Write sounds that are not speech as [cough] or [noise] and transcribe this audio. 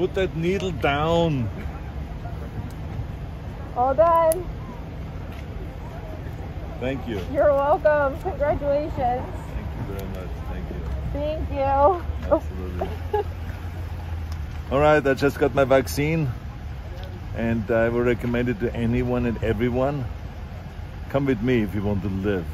Put that needle down. All done. Thank you. You're welcome. Congratulations. Thank you very much. Thank you. Thank you. Absolutely. [laughs] All right, I just got my vaccine and I will recommend it to anyone and everyone. Come with me if you want to live.